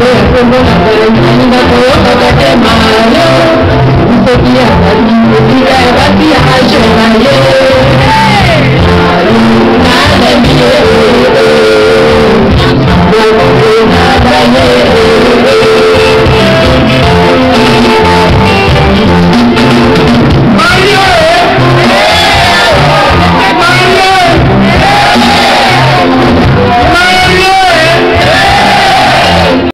Yeah.